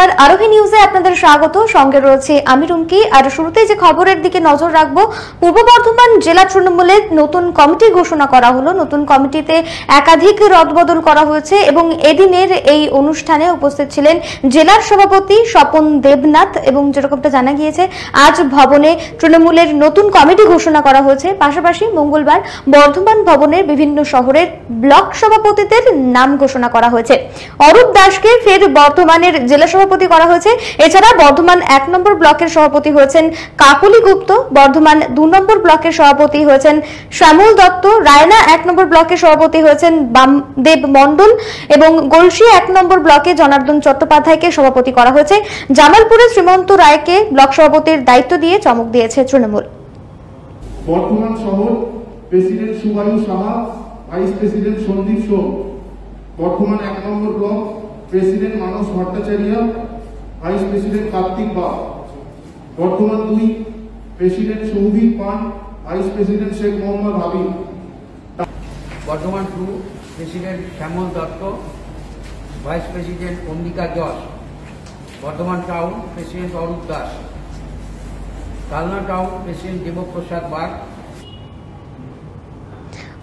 নমস্কার, আরোহী নিউজে আপনাদের স্বাগত। সঙ্গে রয়েছে আমি রুমকি। আর শুরুতেই যে খবরের দিকে নজর রাখব, পূর্ব বর্ধমান জেলা তৃণমূলের নতুন কমিটি ঘোষণা করা হলো। নতুন কমিটিতে একাধিক রদবদল করা হয়েছে এবং এদিনের এই অনুষ্ঠানে উপস্থিত ছিলেন জেলার সভাপতি স্বপন দেবনাথ এবং যেরকমটা জানা গিয়েছে, আজ ভবনে তৃণমূলের নতুন কমিটি ঘোষণা করা হয়েছে। পাশাপাশি মঙ্গলবার বর্ধমান ভবনের বিভিন্ন শহরের ব্লক সভাপতিদের নাম ঘোষণা করা হয়েছে। অরূপ দাসকে ফের বর্ধমানের জেলা করা হয়েছে। এছাড়া বর্ধমান এক নম্বর ব্লকের সভাপতি হয়েছেন কাকুলি গুপ্ত, বর্ধমান দু নম্বর ব্লকের সভাপতি হয়েছেন শ্যামল দত্ত, রায়না এক নম্বর ব্লকের সভাপতি হয়েছেন বামদেব মণ্ডল এবং গলসিয়া এক নম্বর ব্লকে জনার্দন চট্টোপাধ্যায়কে সভাপতি করা হয়েছে। জামালপুরে শ্রীমন্ত রায়কে ব্লক সভাপতির দায়িত্ব দিয়ে চমক দিয়েছে তৃণমূল। বর্ধমান শহর president Subayu Saha, vice president Sandip Som. Bardhaman এক নম্বর block president Manas Bhattacharya, vice president Kartik Bag বর্তমান দুই president Souvik Pan, vice president Sheikh Mohammad Habib. Bardhaman two president Shyamal Dutta, vice president Ambika Jash, Bardhaman town president Arup Das, Kalna town president Debprasad Bag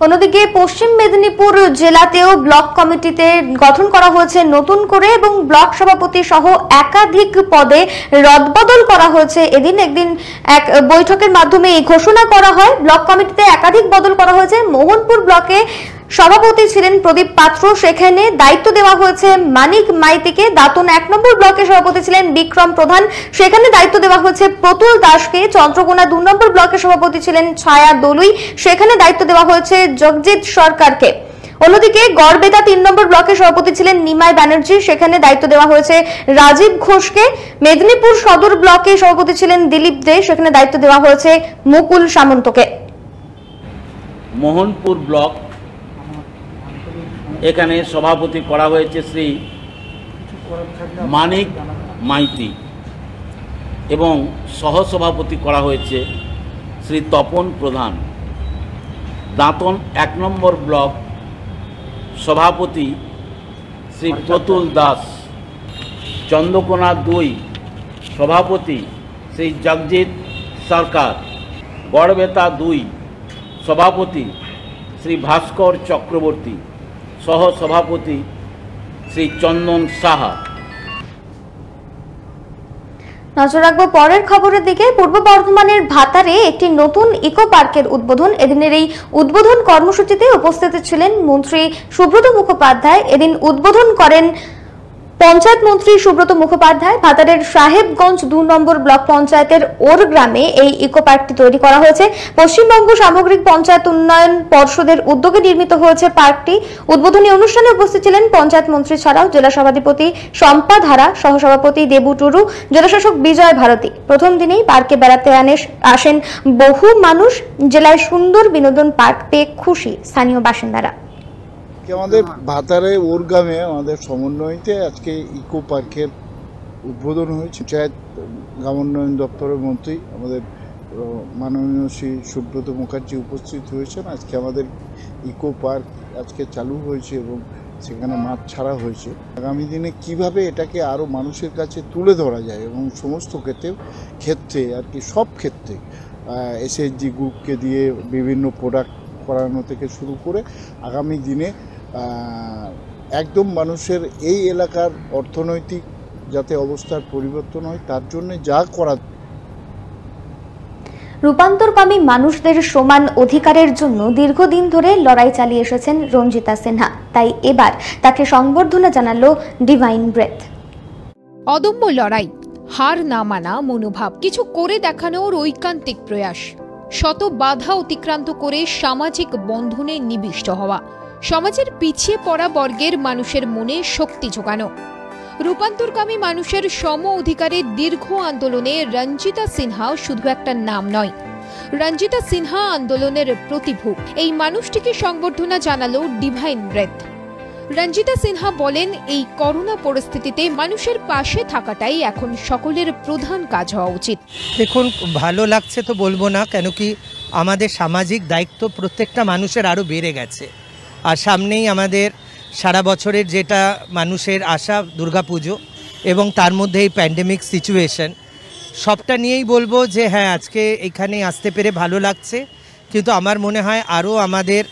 অন্যদিকে পশ্চিম মেদিনীপুর জেলাতেও block কমিটিতে গঠন করা হয়েছে নতুন করে এবং ব্লক সভাপতি সহ একাধিক পদে রদবদল করা হয়েছে। এদিন একদিন এক বৈঠকের মাধ্যমে এই ঘোষণা করা হয়। ব্লক কমিটিতে একাধিক বদল করা হয়েছে। মোহনপুর ব্লকে সভাপতি ছিলেন প্রদীপ পাত্র। সেখানে দায়িত্ব দেওয়া হয়েছে মানিক মাইতিকে। দাতন এক নম্বর ব্লকের সভাপতি ছিলেন বিক্রম প্রধান। সেখানে দায়িত্ব দেওয়া হয়েছে প্রতুল দাসকে। চন্দ্রকোনা দু নম্বর ব্লকের সভাপতি ছিলেন ছায়া দলুই। সেখানে দায়িত্ব দেওয়া হয়েছে জগজিৎ সরকারকে। অন্যদিকে গড়বেতা তিন নম্বর ব্লকের সভাপতি ছিলেন নিমাই ব্যানার্জি। সেখানে দায়িত্ব দেওয়া হয়েছে রাজীব ঘোষকে। মেদিনীপুর সদর ব্লকে সভাপতি ছিলেন দিলীপ দে। সেখানে দায়িত্ব দেওয়া হয়েছে মুকুল সামন্তকে। মোহনপুর ব্লক এখানে সভাপতি করা হয়েছে শ্রী মানিক মাইতি এবং সহসভাপতি করা হয়েছে শ্রী তপন প্রধান। দাঁতন এক নম্বর ব্লক সভাপতি শ্রী প্রতুল দাস। চন্দ্রকোনা দুই সভাপতি শ্রী জগজিৎ সরকার। গড়বেতা দুই সভাপতি শ্রী ভাস্কর চক্রবর্তী। সহ শ্রী চন্দন সাহা। নজর রাখব পরের খবরের দিকে। পূর্ব বর্ধমানের ভাতারে একটি নতুন ইকো পার্কের উদ্বোধন। এদিনের এই উদ্বোধন কর্মসূচিতে উপস্থিত ছিলেন মন্ত্রী সুব্রত মুখোপাধ্যায়। এদিন উদ্বোধন করেন পঞ্চায়েত মন্ত্রী সুব্রত মুখোপাধ্যায় ভাতারের সাহেবগঞ্জ দু নম্বর ব্লক পঞ্চায়েতের ওর গ্রামে এই ইকো পার্কটি তৈরি করা হয়েছে। পশ্চিমবঙ্গ সামগ্রিক পঞ্চায়েত উন্নয়ন পর্ষদের উদ্যোগে নির্মিত হয়েছে পার্কটি। উদ্বোধনী অনুষ্ঠানে উপস্থিত ছিলেন পঞ্চায়েত মন্ত্রী ছাড়াও জেলা সভাধিপতি শম্পা ধারা, সহসভাপতি দেবু টুরু, জেলাশাসক বিজয় ভারতী। প্রথম দিনেই পার্কে বেড়াতে আনে আসেন বহু মানুষ। জেলায় সুন্দর বিনোদন পার্ক পেয়ে খুশি স্থানীয় বাসিন্দারা। আমাদের ভাতারে ওরগামে আমাদের সমন্বয়তে আজকে ইকো পার্কের উদ্বোধন হয়েছে। পঞ্চায়েত গ্রামোন্নয়ন দপ্তরের মন্ত্রী আমাদের মাননীয় শ্রী সুব্রত মুখার্জি উপস্থিত হয়েছেন। আজকে আমাদের ইকো পার্ক আজকে চালু হয়েছে এবং সেখানে মাঠ ছাড়া হয়েছে। আগামী দিনে কীভাবে এটাকে আরও মানুষের কাছে তুলে ধরা যায় এবং সমস্ত ক্ষেত্রে ক্ষেত্রে আর কি সব ক্ষেত্রে এসএসজি গ্রুপকে দিয়ে বিভিন্ন প্রোডাক্ট করানো থেকে শুরু করে আগামী দিনে একদম মানুষের এই এলাকার অর্থনৈতিক যাতে অবস্থার পরিবর্তন হয় তার জন্য যা করা রূপান্তরকামী মানুষদের সমান অধিকারের জন্য দীর্ঘদিন ধরে লড়াই চালিয়ে এসেছেন রঞ্জিতা সিনহা। তাই এবার তাকে সংবর্ধনা জানালো ডিভাইন ব্রেথ। অদম্য লড়াই হার না মানা মনোভাব কিছু করে দেখানোর ঐকান্তিক প্রয়াস। শত বাধা অতিক্রান্ত করে সামাজিক বন্ধনে নিবিষ্ট হওয়া। সমাজের পিছিয়ে পড়া বর্গের মানুষের মনে শক্তি যোগানো রূপান্তরকামী মানুষের সম অধিকারের দীর্ঘ আন্দোলনে রঞ্জিতা সিনহা শুধু একটা নাম নয়। রঞ্জিতা সিনহা আন্দোলনের প্রতিভূ। এই মানুষটিকে সংবর্ধনা জানালো ডিভাইন ব্রেথ রঞ্জিতা সিনহা বলেন, এই করোনা পরিস্থিতিতে মানুষের পাশে থাকাটাই এখন সকলের প্রধান কাজ হওয়া উচিত। দেখুন, ভালো লাগছে তো বলব না, কেন কি আমাদের সামাজিক দায়িত্ব প্রত্যেকটা মানুষের আরও বেড়ে গেছে। আর সামনেই আমাদের সারা বছরের যেটা মানুষের আশা দুর্গাপুজো এবং তার মধ্যে এই প্যান্ডেমিক সিচুয়েশন সবটা নিয়েই বলব যে হ্যাঁ আজকে এখানে আসতে পেরে ভালো লাগছে। কিন্তু আমার মনে হয় আরও আমাদের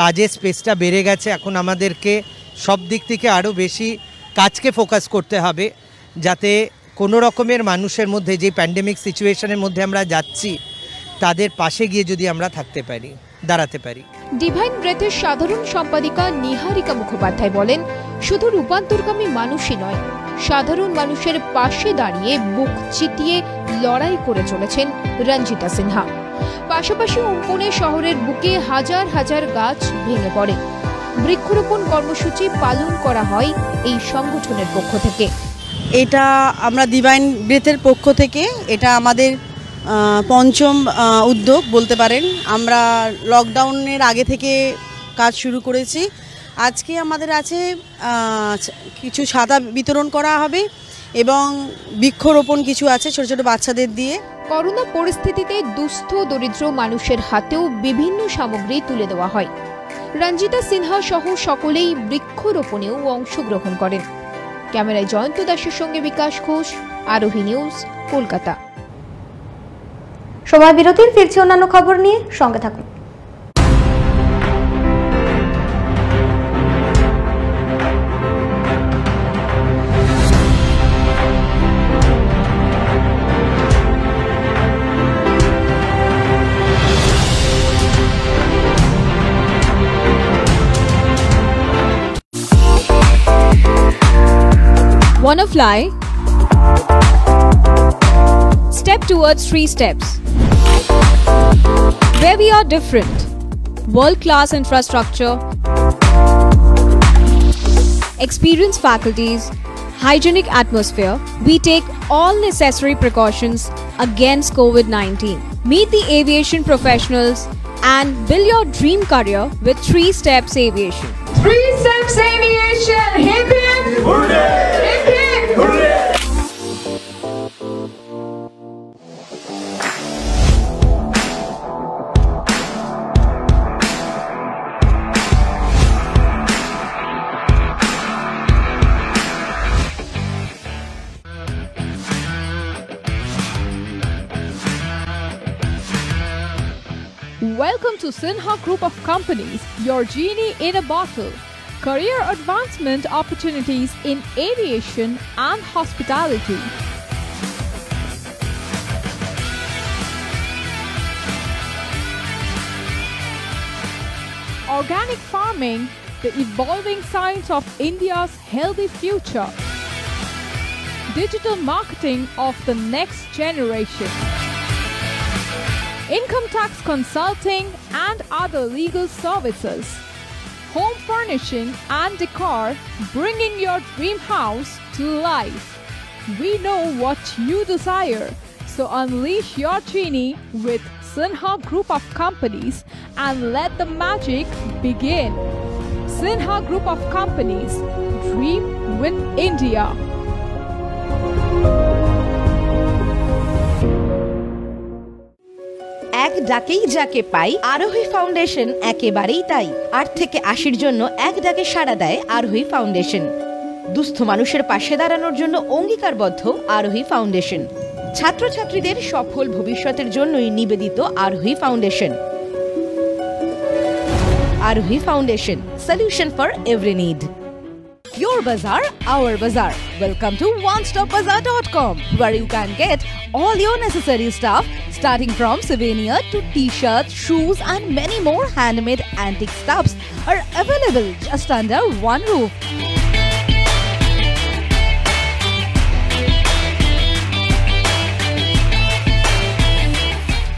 কাজের স্পেসটা বেড়ে গেছে। এখন আমাদেরকে সব দিক থেকে আরও বেশি কাজকে ফোকাস করতে হবে, যাতে কোনো রকমের মানুষের মধ্যে যে প্যান্ডেমিক সিচুয়েশনের মধ্যে আমরা যাচ্ছি, তাদের পাশে গিয়ে যদি আমরা থাকতে পারি, দাঁড়াতে পারি। ডিভাইন ব্রেথের সাধারণ সম্পাদিকা নিহারিকা মুখোপাধ্যায় বলেন, শুধু রূপান্তরকামী মানুষই নয়, সাধারণ মানুষের পাশে দাঁড়িয়ে বুক চিতিয়ে লড়াই করে চলেছেন রঞ্জিতা সিনহা। পাশাপাশি অঙ্কনে শহরের বুকে হাজার হাজার গাছ ভেঙে পড়ে। বৃক্ষরোপণ কর্মসূচি পালন করা হয় এই সংগঠনের পক্ষ থেকে। এটা আমরা ডিভাইন ব্রেথের পক্ষ থেকে, এটা আমাদের পঞ্চম উদ্যোগ বলতে পারেন। আমরা লকডাউনের আগে থেকে কাজ শুরু করেছি। আজকে আমাদের আছে কিছু ছাতা বিতরণ করা হবে এবং বৃক্ষরোপণ কিছু আছে ছোট ছোট বাচ্চাদের দিয়ে। করোনা পরিস্থিতিতে দুস্থ, দরিদ্র মানুষের হাতেও বিভিন্ন সামগ্রী তুলে দেওয়া হয়। রঞ্জিতা সিনহা সহ সকলেই বৃক্ষরোপণেও অংশগ্রহণ করেন। ক্যামেরায় জয়ন্ত দাসের সঙ্গে বিকাশ ঘোষ, আরোহী নিউজ, কলকাতা। সময় বিরতির ফিরছি অন্যান্য খবর নিয়ে সঙ্গে থাকুন Wanna fly? Step towards three steps. Where we are different. World class infrastructure, experienced faculties, hygienic atmosphere, we take all necessary precautions against COVID 19. Meet the aviation professionals and build your dream career with Three Steps Aviation. Three Steps Aviation! Hip Companies, your genie in a bottle. Career advancement opportunities in aviation and hospitality. Organic farming, the evolving science of India's healthy future. Digital marketing of the next generation income tax consulting and other legal services, home furnishing and decor, bringing your dream house to life. We know what you desire, so unleash your genie with Sinha Group of Companies and let the magic begin. Sinha Group of Companies, Dream with India. ডাকেই যাকে পাই আরোহী foundation একেবারেই তাই। আট থেকে আশির জন্য এক ডাকে সাড়া দেয় আরোহী ফাউন্ডেশন। দুস্থ মানুষের পাশে দাঁড়ানোর জন্য অঙ্গীকারবদ্ধ আরোহী ফাউন্ডেশন। ছাত্রছাত্রীদের সফল ভবিষ্যতের জন্যই নিবেদিত Arohi foundation. Arohi foundation solution for every need. Your bazaar, our bazaar. Welcome to OneStopBazaar.com, where you can get all your necessary stuff, starting from souvenir to t-shirts, shoes, and many more handmade antique stuffs are available just under one roof.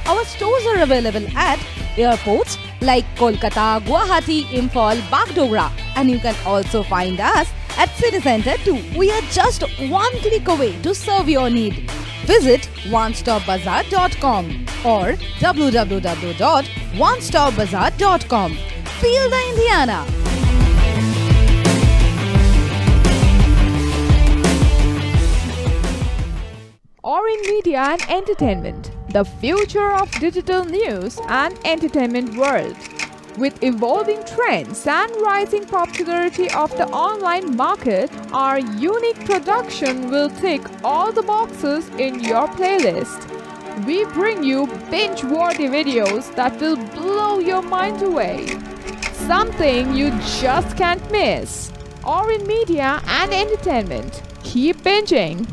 Our stores are available at airports like Kolkata, Guwahati, Imphal, Bagdogra, and you can also find us at City Center too. We are just one click away to serve your need. Visit onestopbazaar.com or www.onestopbazaar.com. Feel the Indiana. Orin Media and Entertainment, the future of digital news and entertainment world. With evolving trends and rising popularity of the online market, our unique production will tick all the boxes in your playlist. We bring you binge worthy videos that will blow your mind away. Something you just can't miss. Or in media and entertainment. Keep binging.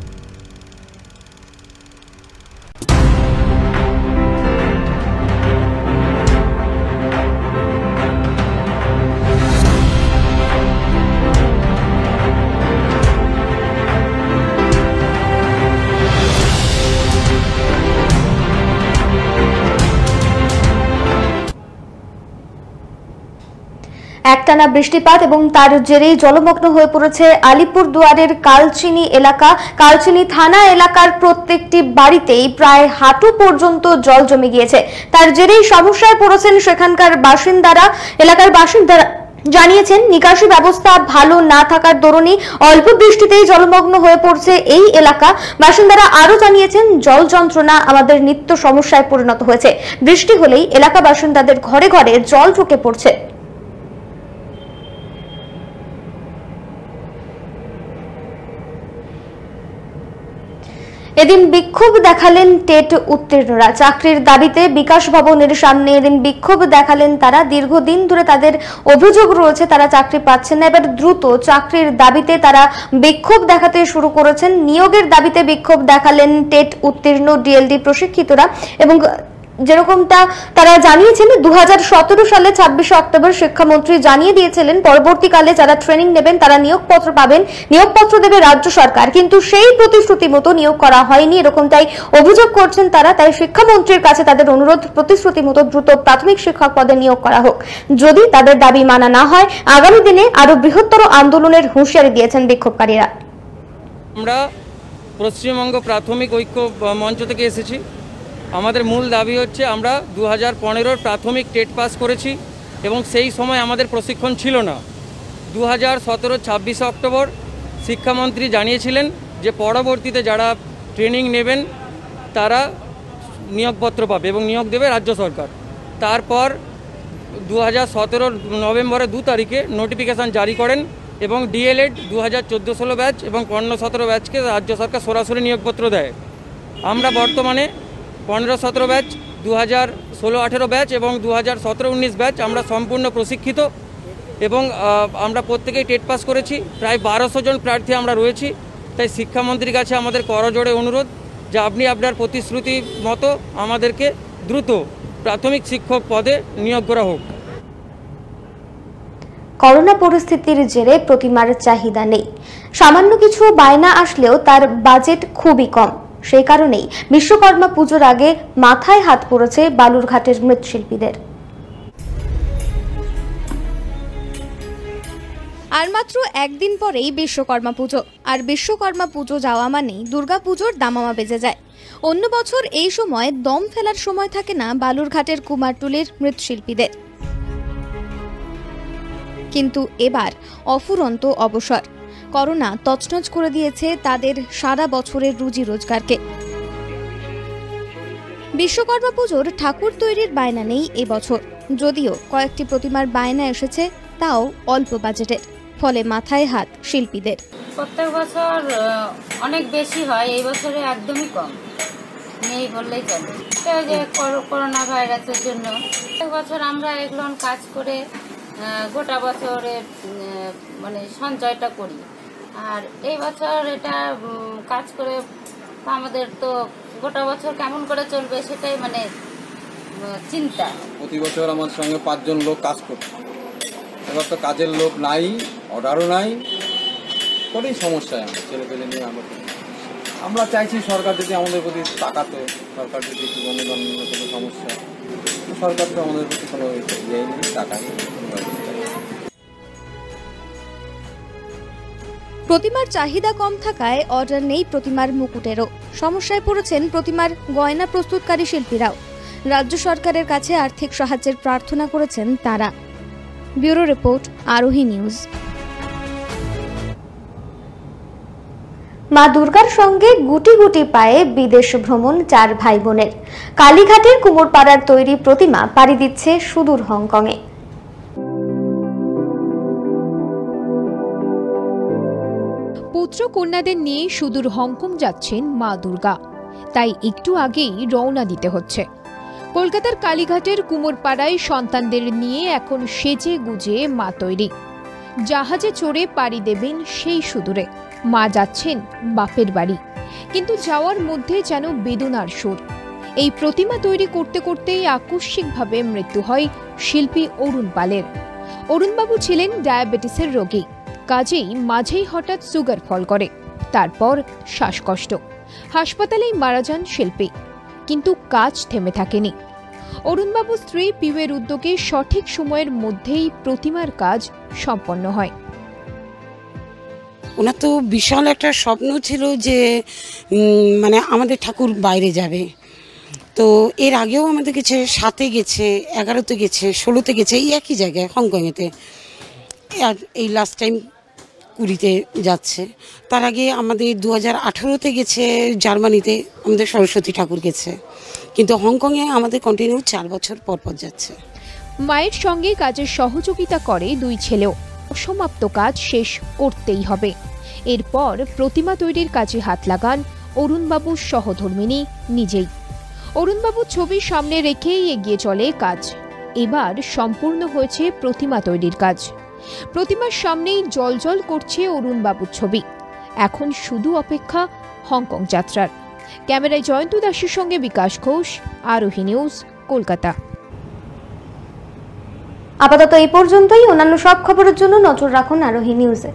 একটানা বৃষ্টিপাত এবং তার জেরেই জলমগ্ন হয়ে পড়েছে আলিপুর দুয়ারের কালচিনি এলাকা। কালচিনি থানা এলাকার প্রত্যেকটি বাড়িতেই প্রায় হাঁটু পর্যন্ত জল জমে গিয়েছে। তার জেরেই সমস্যায় পড়েছেন সেখানকার বাসিন্দারা। এলাকার বাসিন্দারা জানিয়েছেন, নিকাশি ব্যবস্থা ভালো না থাকার দরুনই অল্প বৃষ্টিতেই জলমগ্ন হয়ে পড়ছে এই এলাকা। বাসিন্দারা আরও জানিয়েছেন, জল যন্ত্রণা আমাদের নিত্য সমস্যায় পরিণত হয়েছে। বৃষ্টি হলেই এলাকা বাসিন্দাদের ঘরে ঘরে জল ঢুকে পড়ছে। এদিন বিক্ষোভ দেখালেন টেট উত্তীর্ণরা। চাকরির দাবিতে বিকাশ ভবনের সামনে এদিন বিক্ষোভ দেখালেন তারা। দীর্ঘদিন ধরে তাদের অভিযোগ রয়েছে, তারা চাকরি পাচ্ছেন না। এবার দ্রুত চাকরির দাবিতে তারা বিক্ষোভ দেখাতে শুরু করেছেন। নিয়োগের দাবিতে বিক্ষোভ দেখালেন টেট উত্তীর্ণ ডিএলডি প্রশিক্ষিতরা এবং যেরকমটা তারা জানিয়েছেন দু হাজার সতেরো সালে ছাব্বিশে অক্টোবর শিক্ষামন্ত্রী জানিয়ে দিয়েছিলেন, পরবর্তীকালে যারা ট্রেনিং নেবেন তারা নিয়োগপত্র পাবেন, নিয়োগপত্র দেবে রাজ্য সরকার। কিন্তু সেই প্রতিশ্রুতি মতো নিয়োগ করা হয়নি, এরকমটাই অভিযোগ করছেন তারা, তাই শিক্ষামন্ত্রীর কাছে তাদের অনুরোধ, প্রতিশ্রুতি মতো দ্রুত প্রাথমিক শিক্ষক পদে নিয়োগ করা হোক। যদি তাদের দাবি মানা না হয়, আগামী দিনে আরও বৃহত্তর আন্দোলনের হুঁশিয়ারি দিয়েছেন বিক্ষোভকারীরা। আমরা পশ্চিমবঙ্গ প্রাথমিক ঐক্য মঞ্চ থেকে এসেছি। আমাদের মূল দাবি হচ্ছে আমরা দু হাজার প্রাথমিক টেট পাস করেছি এবং সেই সময় আমাদের প্রশিক্ষণ ছিল না। দু হাজার সতেরো ছাব্বিশে অক্টোবর শিক্ষামন্ত্রী জানিয়েছিলেন যে পরবর্তীতে যারা ট্রেনিং নেবেন, তারা নিয়োগপত্র পাবে এবং নিয়োগ দেবে রাজ্য সরকার। তারপর দু হাজার সতেরোর নভেম্বরের দু তারিখে নোটিফিকেশান জারি করেন এবং ডিএলএড দু হাজার চোদ্দ ষোলো ব্যাচ এবং পনেরো সতেরো ব্যাচকে রাজ্য সরকার সরাসরি নিয়োগপত্র দেয়। আমরা বর্তমানে পনেরো সতেরো ব্যাচ দু হাজার ষোলো আঠেরো ব্যাচ এবং দু হাজার সতেরো উনিশ ব্যাচ আমরা সম্পূর্ণ প্রশিক্ষিত এবং আমরা প্রত্যেকেই টেট পাস করেছি। প্রায় বারোশো জন প্রার্থী আমরা রয়েছি। তাই শিক্ষামন্ত্রীর কাছে আমাদের করজোড়ে অনুরোধ যে আপনি আপনার প্রতিশ্রুতি মতো আমাদেরকে দ্রুত প্রাথমিক শিক্ষক পদে নিয়োগ করা হোক। করোনা পরিস্থিতির জেরে প্রতিমার চাহিদা নেই। সামান্য কিছু বায়না আসলেও তার বাজেট খুবই কম। সেই কারণেই বিশ্বকর্মা পুজোর আগে মাথায় হাত পড়েছে বালুরঘাটের মৃৎশিল্পীদের। আর মাত্র একদিন পরেই বিশ্বকর্মা পুজো। আর বিশ্বকর্মা পুজো যাওয়া মানেই দুর্গা পুজোর দামামা বেজে যায়। অন্য বছর এই সময় দম ফেলার সময় থাকে না বালুরঘাটের কুমারটুলির মৃৎশিল্পীদের। কিন্তু এবার অফুরন্ত অবসর। করোনা তছনছ করে দিয়েছে তাদের সারা বছরের রুজি রোজগারকে। বিশ্বকর্মা পুজোর ঠাকুর তৈরির বায়না নেই এবছর। যদিও কয়েকটি প্রতিমার বায়না এসেছে তাও অল্প বাজেটের ফলে মাথায় হাত শিল্পীদের। প্রত্যেক বছর অনেক বেশি হয় এই বছরে একদমই কম। নেই বললেই চলে। যে করো- করোনা ভাইরাসের জন্য। প্রত্যেক বছর আমরা এগুলো কাজ করে গোটা বছরের মানে সঞ্চয়টা করি। আর এই বছর এটা কাজ করে আমাদের তো গোটা বছর কেমন করে চলবে সেটাই মানে চিন্তা। প্রতি বছর আমার সঙ্গে পাঁচজন লোক কাজ করত এবার তো কাজের লোক নাই অর্ডারও নাই। করেই সমস্যায় আমরা ছেলে পেলে নিয়ে আমরা আমরা চাইছি সরকার যদি আমাদের প্রতি তাকাতো, সরকার যদি একটু অনুদান কোনো সমস্যা সরকার তো আমাদের প্রতি কোনো ইয়ে নেই, টাকা নেই। প্রতিমার চাহিদা কম থাকায় অর্ডার নেই প্রতিমার মুকুটেরও। সমস্যায় পড়েছেন প্রতিমার গয়না প্রস্তুতকারী শিল্পীরাও। রাজ্য সরকারের কাছে আর্থিক সাহায্যের প্রার্থনা করেছেন তারা। Bureau report, Arohi news. মা দুর্গার সঙ্গে গুটি গুটি পায়ে বিদেশ ভ্রমণ চার ভাই বোনের। কালীঘাটের কুমোরপাড়ার তৈরি প্রতিমা পাড়ি দিচ্ছে সুদূর হংকংয়ে। পুত্র কন্যাদের নিয়ে সুদূর হংকং যাচ্ছেন মা দুর্গা। তাই একটু আগেই রওনা দিতে হচ্ছে। কলকাতার কালীঘাটের কুমোরপাড়ায় সন্তানদের নিয়ে এখন সেজে গুজে মা তৈরি। জাহাজে চড়ে পাড়ি দেবেন সেই সুদূরে। মা যাচ্ছেন বাপের বাড়ি। কিন্তু যাওয়ার মধ্যে যেন বেদনার সুর। এই প্রতিমা তৈরি করতে করতেই আকস্মিকভাবে মৃত্যু হয় শিল্পী অরুণ পালের। অরুণবাবু ছিলেন ডায়াবেটিসের রোগী। কাজেই মাঝেই হঠাৎ সুগার ফল করে, তারপর শ্বাসকষ্ট। হাসপাতালেই মারা যান শিল্পী, কিন্তু কাজ থেমে থাকেনি। অরুণবাবু স্ত্রী পিউয়ের উদ্যোগে সঠিক সময়ের মধ্যেই প্রতিমার কাজ সম্পন্ন হয়। ওনার তো বিশাল একটা স্বপ্ন ছিল যে মানে আমাদের ঠাকুর বাইরে যাবে। তো এর আগেও আমাদের গেছে, সাতে গেছে, এগারোতে গেছে, ষোলোতে গেছে, এই একই জায়গায় হংকংয়েতে। আর এই লাস্ট টাইম কুড়িতে যাচ্ছে। তার আগে আমাদের দু হাজার আঠেরোতে গেছে জার্মানিতে, আমাদের সরস্বতী ঠাকুর গেছে। কিন্তু হংকংয়ে আমাদের কন্টিনিউ চার বছর পর পর যাচ্ছে। মায়ের সঙ্গে কাজের সহযোগিতা করে দুই ছেলেও। অসমাপ্ত কাজ শেষ করতেই হবে। এরপর প্রতিমা তৈরির কাজে হাত লাগান অরুণবাবুর সহধর্মিনী নিজেই। অরুণবাবুর ছবি সামনে রেখেই এগিয়ে চলে কাজ। এবার সম্পূর্ণ হয়েছে প্রতিমা তৈরির কাজ। প্রতিমার সামনেই জলজল করছে অরুণবাবুর ছবি। এখন শুধু অপেক্ষা হংকং যাত্রার। ক্যামেরায় জয়ন্ত দাসের সঙ্গে বিকাশ ঘোষ, আরোহী নিউজ, কলকাতা। আপাতত এই পর্যন্তই। অন্যান্য সব খবরের জন্য নজর রাখুন আরোহী নিউজে।